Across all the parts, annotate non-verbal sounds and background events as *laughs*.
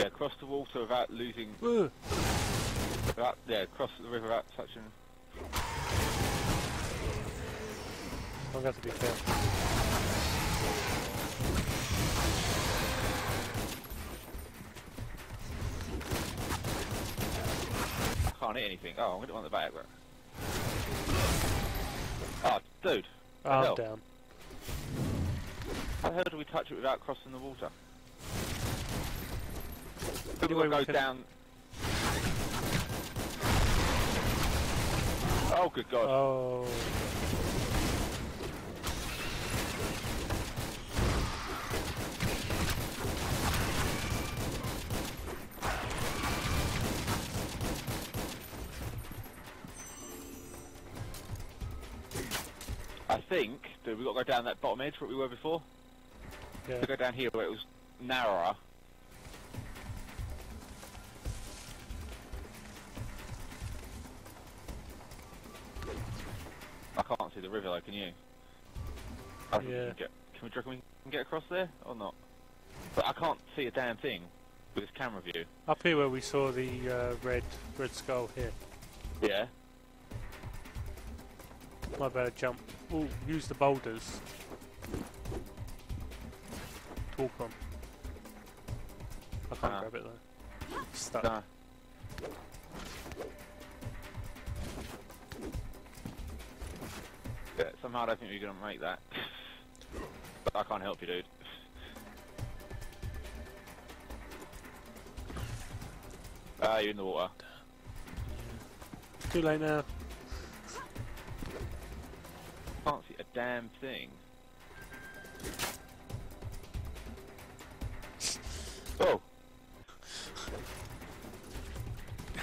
Yeah, cross the water without losing. Ugh. Without, yeah, cross the river without touching. I'm going to have to be careful. I can't hit anything. Oh, I'm gonna want the back. Right. Oh, ah, dude. Oh, I'm down. How the hell do we touch it without crossing the water? Any We'll way we can- down. Oh, good God. Oh. I think that we've got to go down that bottom edge where we were before. Yeah. To go down here where it was narrower. Can't see the river though, can you? I think we Yeah. Can, get, can we reckon we can get across there or not? But I can't see a damn thing with this camera view. Up here where we saw the uh, red red skull here. Yeah. Might better jump. Ooh, use the boulders. Talk on. I can't Ah. grab it though. Stuck. No. Somehow I don't think we're gonna make that. but I can't help you, dude. Ah, you're in the water. Too late now. Can't see a damn thing. Oh,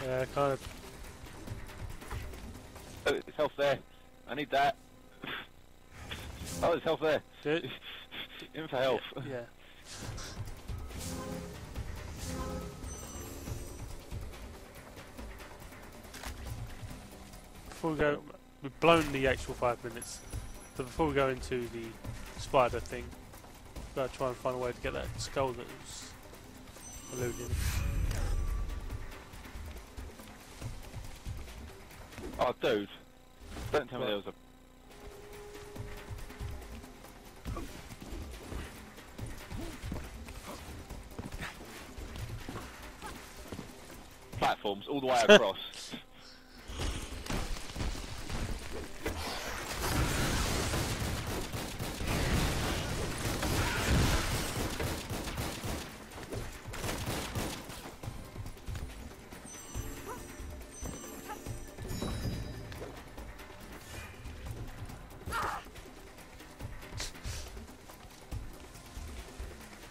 Yeah, kind of. oh, there's health there. I need that. Oh, there's health there. *laughs* In for health. yeah. Before we go, we've blown the actual five minutes. So before we go into the spider thing, gotta try and find a way to get that skull that was eluding. Oh, dude. Don't tell me there was a... Platforms all the way *laughs* across.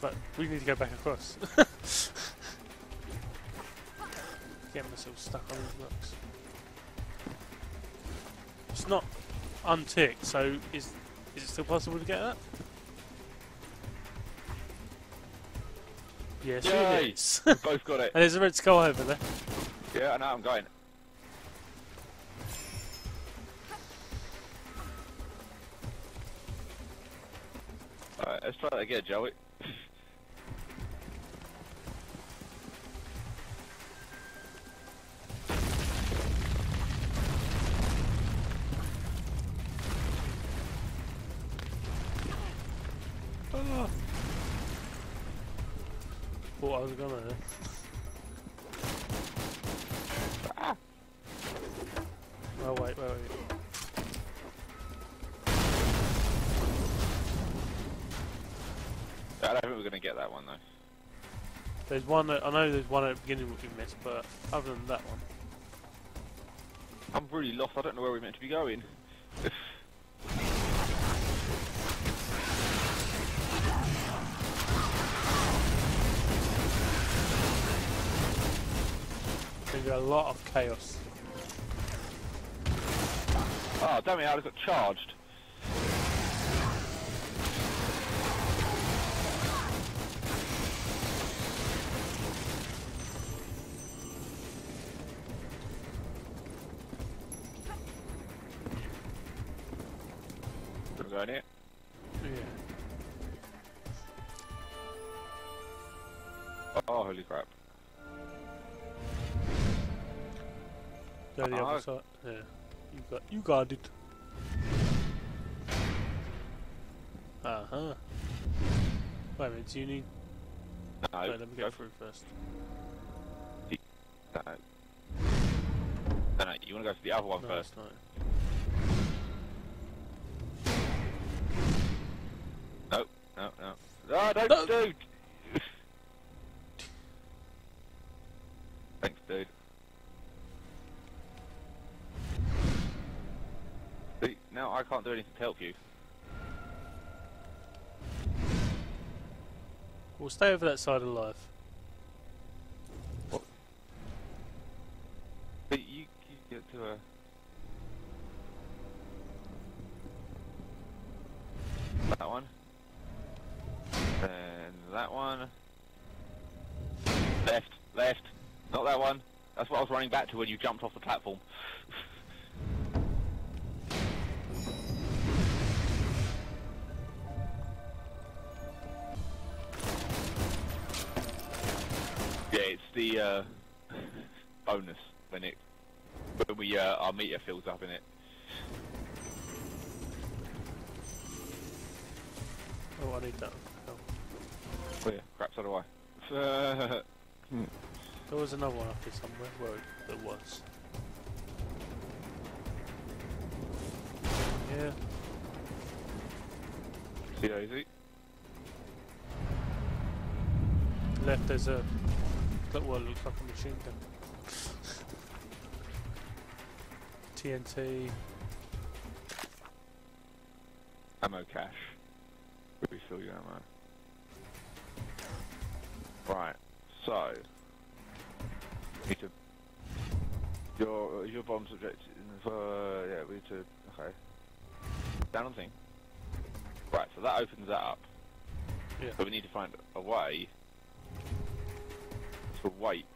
But we need to go back across. *laughs* Get myself stuck on these rocks. It's not unticked, so is is it still possible to get that? Yes, Yay! it is. *laughs* Both got it. and there's a red skull over there. Yeah, I know, I'm going. Alright, let's try that again, Joey. Oh. Thought I was gonna. Ah. Oh wait, wait, wait. I don't think we're gonna get that one though. There's one. At, I know there's one at the beginning we missed, but other than that one, I'm really lost, I don't know where we're meant to be going. There's a lot of chaos. Oh, damn it, I just got charged. Going here. Yeah. Oh, Holy crap. Go the Uh-huh. other side. Yeah. You got you got it. Uh huh. Wait a minute, do you need No, wait, let me go get through first. No. No, no, you want to go to the other one No, first. not. No, no. No, don't, No. dude! Thanks, dude. See, now I can't do anything to help you. We'll stay over that side alive. But you, you get to a... That one. And that one. Left, left. Not that one. That's what I was running back to when you jumped off the platform. *laughs* the uh, bonus when it when we uh, our meter fills up in it. Oh, I need that. Oh. Oh yeah, crap, so do I. *laughs* There was another one up here somewhere. Where it, there was. Yeah. See how easy? Left there's a that what looks like a machine gun. TNT. Ammo cache. Refill your ammo. Right, so need to your your bomb subject uh, yeah, we need to okay. Down on thing. Right, so that opens that up. Yeah. But we need to find a way to wait.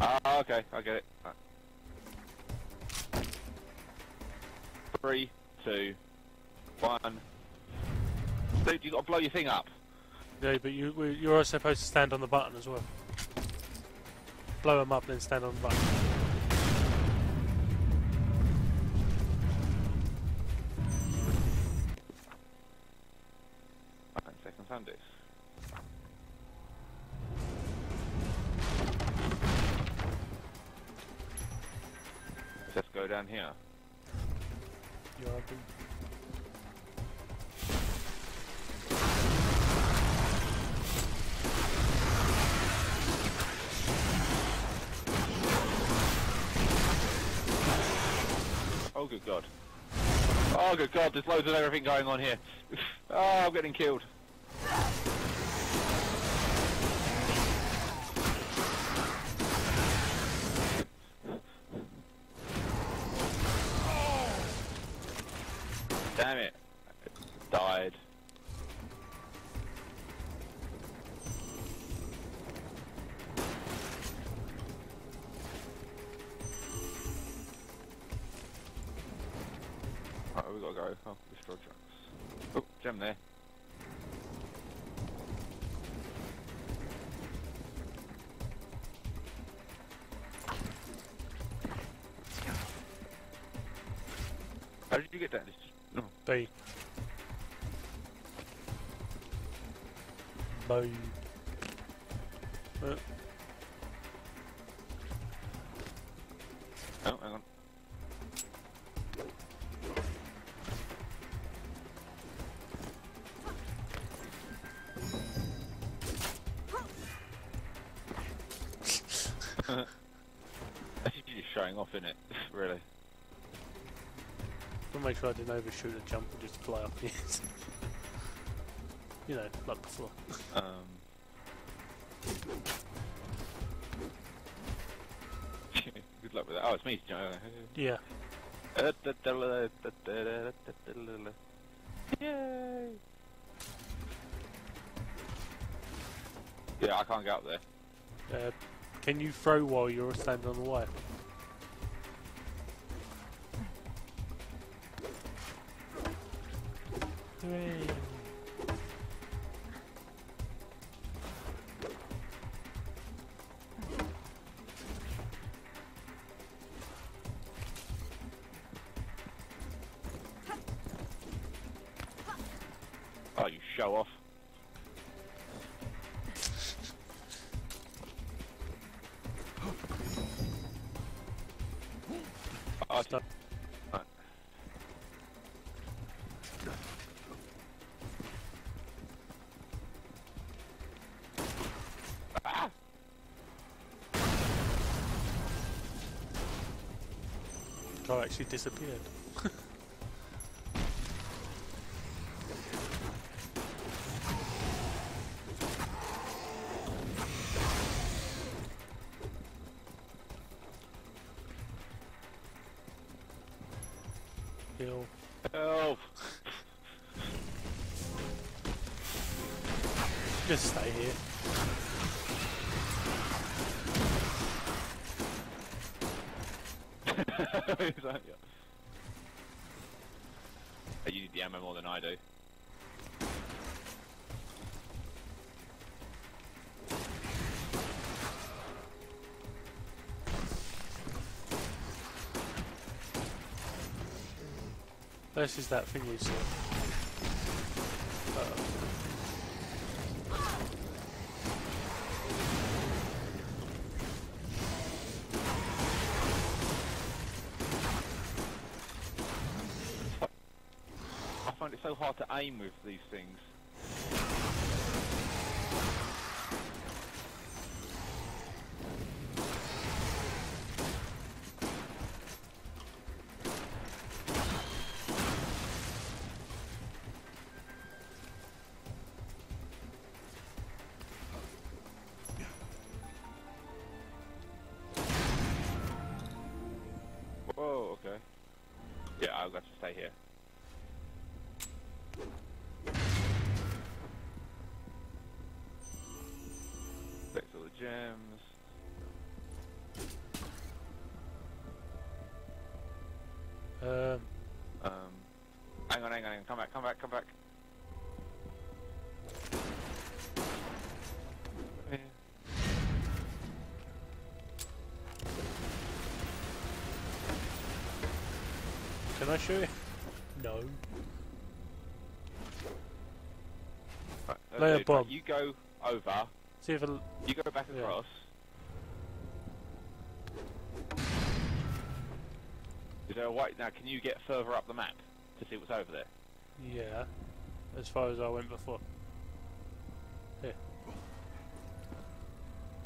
Ah, okay, I get it. Right. Three, two, one. Dude, you gotta blow your thing up. Yeah, but you, you're also supposed to stand on the button as well. Blow them up, then stand on the button. Seconds. Let's go down here. You're open. Oh, good God. Oh, good God, there's loads of everything going on here. oh, *sighs* I'm getting killed. Go. Oh, destroy trucks. Oh, gem there. How did you get that? No. B. Boom. Uh, off, in it? really. I'll make sure I didn't overshoot a jump and just fly off the edge. you know, like before. Um. Good luck with that. Oh, it's me. Yeah. Yay! Yeah, I can't get up there. Uh, can you throw while you're standing on the wire? Three. Guy actually disappeared. Is you? Uh, You need the ammo more than I do. This is that thing we saw. Find it so hard to aim with these things. Whoa, okay. Yeah, I'll have to stay here. I shoot it? No. Right, uh, Lay a dude, bomb. You go over. See if it'll... You go back Yeah. across. Is there a way now? Can you get further up the map to see what's over there? Yeah. As far as I went before.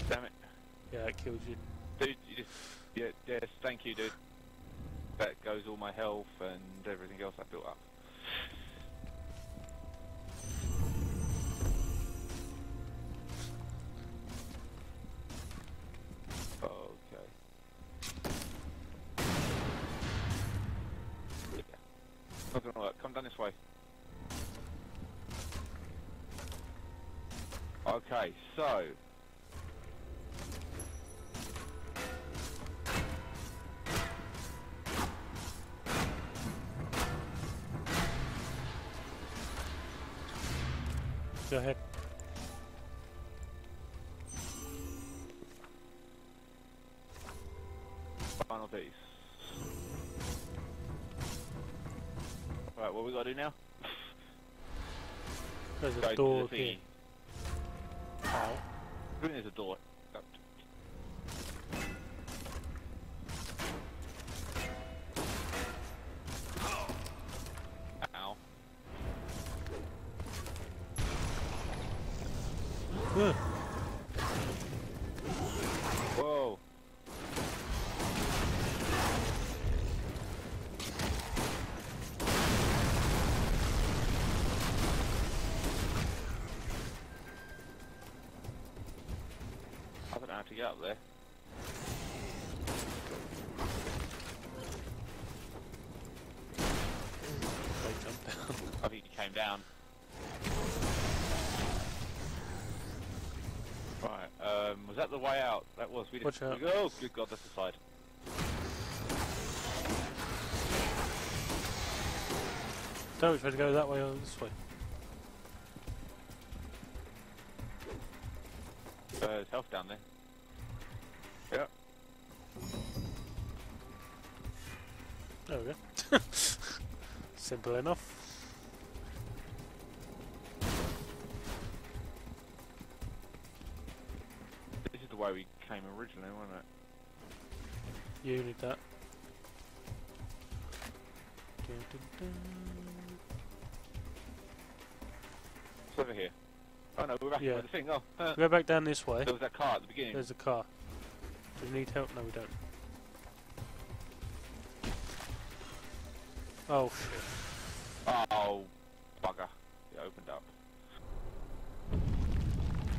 Damn it, Yeah, it kills you. dude! You just yeah, yes, thank you, dude. That goes all my health and everything else I built up. Okay. Not gonna work. Come down this way. Okay, so final piece. Right, what we gotta do now? There's a to door the here. Ow. I think there's a door. To get up there. They jump down. I think he came down. Right, um, was that the way out? That was. We Watch out. Oh, good God, that's the side. Don't way to go, that way or this way? Uh, there's health down there. There we go. *laughs* Simple enough. This is the way we came originally, wasn't it? You need that. It's over here. Oh no, we're back Yeah. the thing. Oh, uh, Go back down this way. there was that car at the beginning. There's a car. Do we need help? No, we don't. Oh shit. Oh, bugger. It opened up.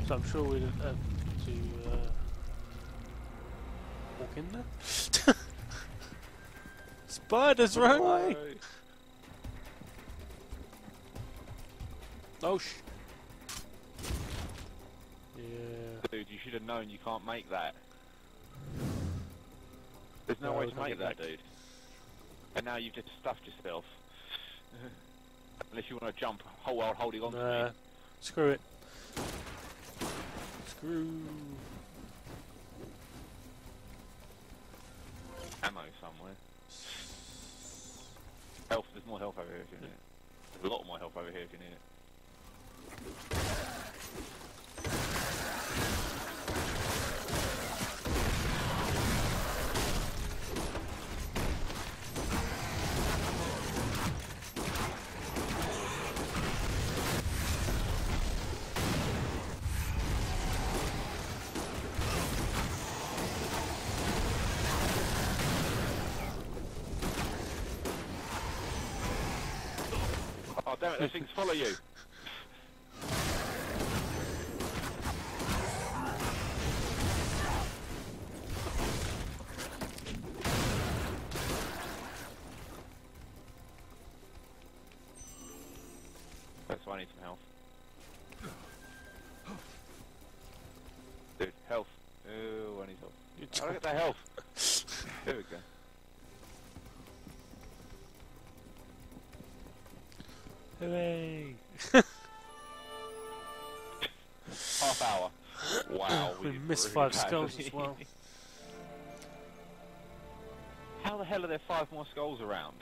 So I'm sure we have to uh, walk in there. *laughs* Spiders, wrong way. Oh sh. Yeah. Dude, you should have known you can't make that. There's no, No, way to make that, dude. And now you've just stuffed yourself. *laughs* Unless you want to jump whole while holding on to me. Screw it. Screw. Ammo somewhere. Health, there's more health over here if you need it. There's a lot more health over here if you need it. Oh damn it, those things follow you. That's why I need some health. Dude, health. Ooh, I need health. You Oh, look get that health. Missed five skulls as well. *laughs* How the hell are there five more skulls around?